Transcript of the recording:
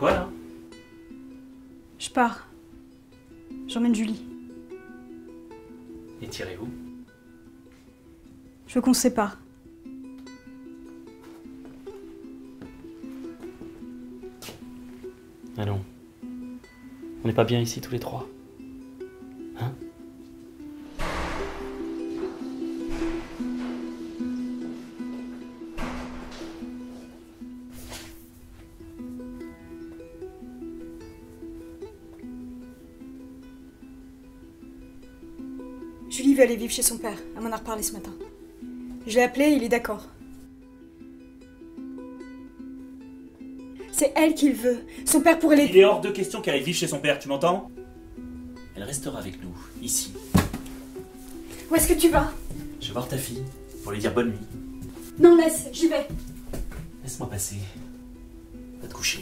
quoi là? Je pars. J'emmène Julie. Et tirez-vous Je veux qu'on se sépare. Allons. On n'est pas bien ici tous les trois. Julie veut aller vivre chez son père. Elle m'en a reparlé ce matin. Je l'ai appelé, il est d'accord. C'est elle qu'il veut. Son père pourrait Il l'aider. est hors de question qu'elle aille vivre chez son père, tu m'entends? Elle restera avec nous, ici. Où est-ce que tu vas? Je vais voir ta fille pour lui dire bonne nuit. Non, laisse, j'y vais. Laisse-moi passer. Va te coucher.